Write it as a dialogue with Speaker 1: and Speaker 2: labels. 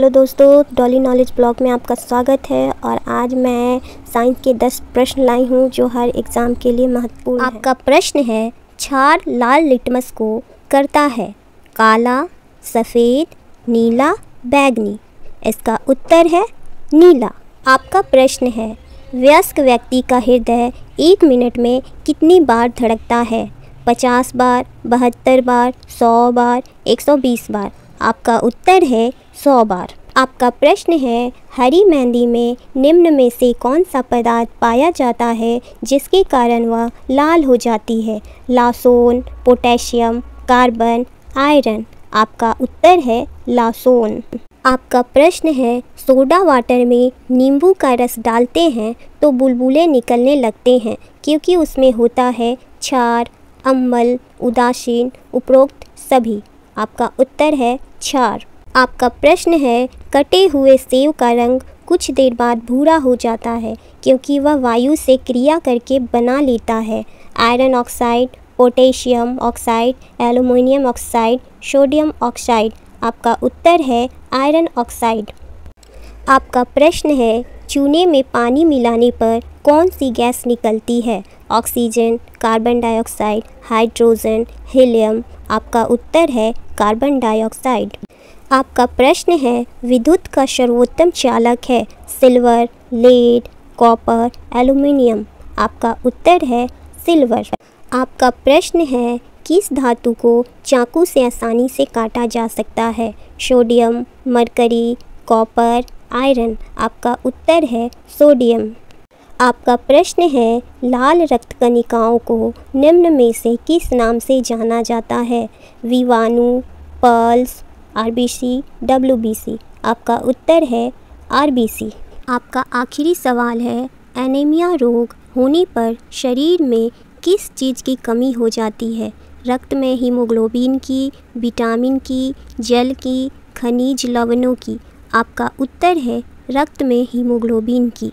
Speaker 1: Hello दोस्तों, Dolly knowledge blog में आपका स्वागत है और आज मैं साइंस के 10 प्रश्न लाई हूँ जो हर एग्ज़ाम के लिए महत्वपूर्ण आपका प्रश्न है छार लाल लिटमस को करता है काला, सफ़ेद, नीला, बैगनी। इसका उत्तर है नीला। आपका प्रश्न है, व्यस्क व्यक्ति का हृदय एक मिनट में कितनी बार धड़कता है? पचास बार, बहत्तर बार, सौ बार, एक सौ बीस बार। आपका उत्तर है सौ बार। आपका प्रश्न है, हरी मेहंदी में निम्न में से कौन सा पदार्थ पाया जाता है, जिसके कारण वह लाल हो जाती है? लासोन, पोटेशियम, कार्बन, आयरन। आपका उत्तर है लासोन। आपका प्रश्न है, सोडा वाटर में नींबू का रस डालते हैं तो बुलबुले निकलने लगते हैं, क्योंकि उसमें होता है क्षार अम्ल उदासीन, उपरोक्त सभी। आपका उत्तर है क्षार। आपका प्रश्न है, कटे हुए सेव का रंग कुछ देर बाद भूरा हो जाता है, क्योंकि वह वायु से क्रिया करके बना लेता है। Iron oxide, potassium oxide, aluminium oxide, sodium oxide. आपका उत्तर है, आयरन ऑक्साइड। आपका प्रश्न है, चूने में पानी मिलाने पर कौन सी गैस निकलती है? Oxygen, carbon dioxide, hydrogen, helium. आपका उत्तर है, कार्बन डाइऑक्साइड। आपका प्रश्न है, विद्युत का सर्वोत्तम चालक है, सिल्वर, लेड, कॉपर, एल्युमिनियम। आपका उत्तर है, सिल्वर। आपका प्रश्न है, किस धातु को चाकू से आसानी से काटा जा सकता है? Sodium, mercury, copper, iron. आपका उत्तर है, सोडियम। आपका प्रश्न है, लाल रक्त कणिकाओं को निम्न में से किस नाम से जाना जाता है? विवाणु पल्स आरबीसी, डब्ल्यूबीसी। आपका उत्तर है आरबीसी। आपका आखिरी सवाल है, एनीमिया रोग होने पर शरीर में किस चीज़ की कमी हो जाती है? रक्त में हीमोग्लोबिन की, विटामिन की, जल की, खनिज लवणों की। आपका उत्तर है रक्त में हीमोग्लोबिन की।